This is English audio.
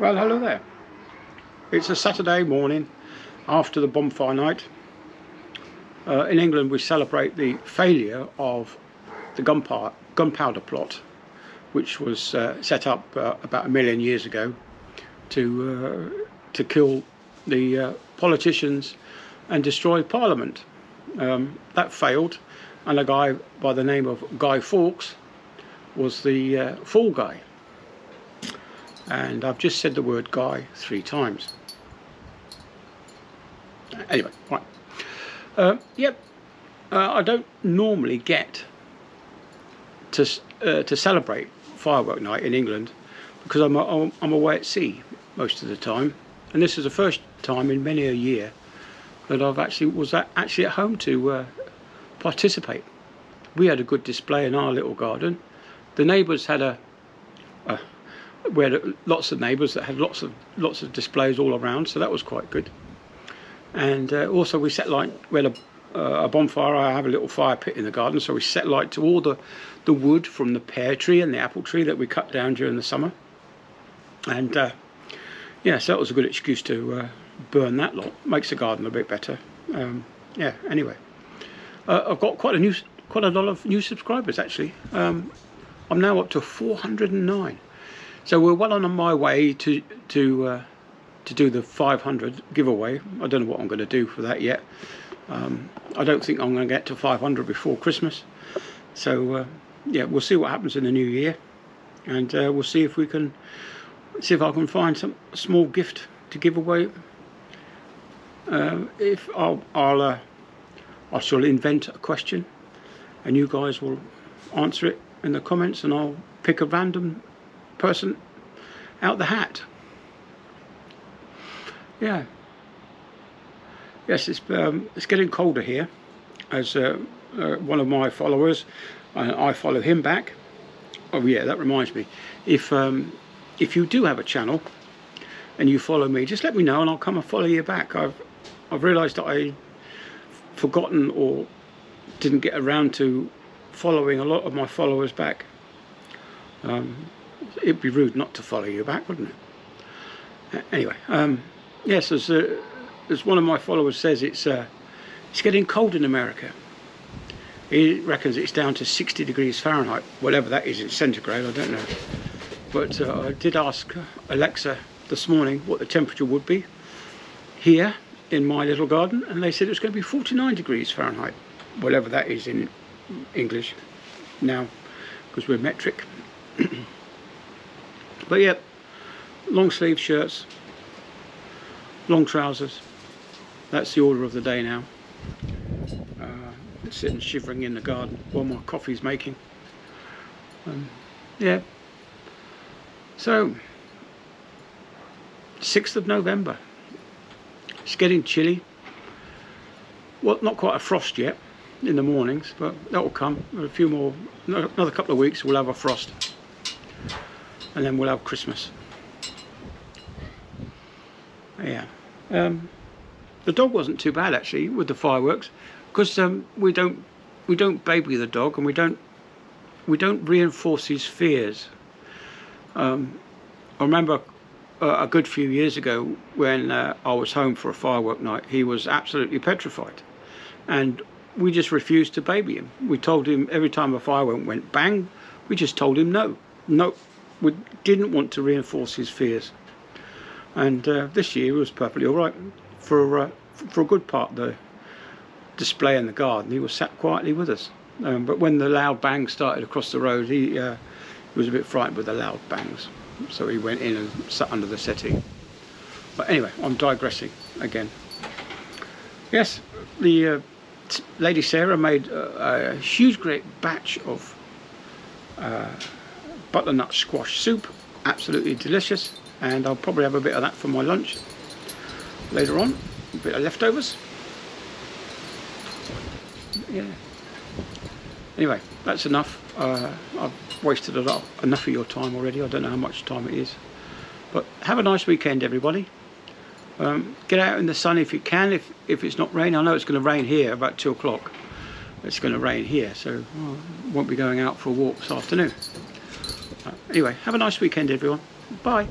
Well, hello there. It's a Saturday morning after the bonfire night. Uh, in England, we celebrate the failure of the gunpowder, gunpowder plot, which was uh, set up uh, about a million years ago to uh, to kill the uh, politicians and destroy Parliament. Um, that failed, and a guy by the name of Guy Fawkes was the uh, fall guy and I've just said the word guy three times. Anyway, right. Uh, yep, uh, I don't normally get to uh, to celebrate firework night in England because I'm I'm away at sea most of the time, and this is the first time in many a year that I've actually was actually at home to uh, participate. We had a good display in our little garden. The neighbours had a, a we had lots of neighbours that had lots of lots of displays all around, so that was quite good. And uh, also we set light. We had a, uh, a, bonfire. I have a little fire pit in the garden, so we set light to all the the wood from the pear tree and the apple tree that we cut down during the summer. And uh, yeah, so that was a good excuse to uh, burn that lot. Makes the garden a bit better. Um, yeah. Anyway, uh, I've got quite a new quite a lot of new subscribers actually. Um, I'm now up to 409. So we're well on my way to to uh, to do the 500 giveaway. I don't know what I'm going to do for that yet. Um, I don't think I'm going to get to 500 before Christmas. So uh, yeah, we'll see what happens in the new year, and uh, we'll see if we can see if I can find some small gift to give away. Uh, if I'll I'll uh, I shall invent a question, and you guys will answer it in the comments, and I'll pick a random person out the hat. Yeah. Yes, it's um, it's getting colder here. As uh, uh, one of my followers, I follow him back. Oh yeah, that reminds me. If um, if you do have a channel and you follow me, just let me know and I'll come and follow you back. I've I've realised that I forgotten or didn't get around to following a lot of my followers back. Um, it'd be rude not to follow you back, wouldn't it? Anyway, um, yes, as, uh, as one of my followers says, it's uh, it's getting cold in America. He reckons it's down to 60 degrees Fahrenheit, whatever that is in centigrade, I don't know. But uh, I did ask Alexa this morning what the temperature would be here in my little garden, and they said it was going to be 49 degrees Fahrenheit, whatever that is in English now, because we're metric. But yep, long sleeve shirts, long trousers. That's the order of the day now. Uh, sitting shivering in the garden while my coffee's making. Um, yeah. So, 6th of November. It's getting chilly. Well, not quite a frost yet in the mornings, but that will come. A few more, another couple of weeks, we'll have a frost and then we'll have Christmas. Yeah. Um, the dog wasn't too bad actually with the fireworks because um, we don't we don't baby the dog and we don't we don't reinforce his fears. Um, I remember uh, a good few years ago when uh, I was home for a firework night, he was absolutely petrified, and we just refused to baby him. We told him every time a firework went bang, we just told him no, no, we didn't want to reinforce his fears. And uh, this year was perfectly all right for uh, for a good part the display in the garden. He was sat quietly with us. Um, but when the loud bang started across the road, he, uh, he was a bit frightened with the loud bangs. So he went in and sat under the settee. But anyway, I'm digressing again. Yes, the uh, Lady Sarah made a, a, huge, great batch of uh, butternut squash soup. Absolutely delicious. And I'll probably have a bit of that for my lunch later on. A bit of leftovers. Yeah. Anyway that's enough. Uh, I've wasted a lot enough of your time already. I don't know how much time it is. But have a nice weekend everybody. Um, get out in the sun if you can if, if it's not raining. I know it's going to rain here about two o'clock. It's going to rain here so well, won't be going out for a walk this afternoon Anyway, have a nice weekend, everyone. Bye.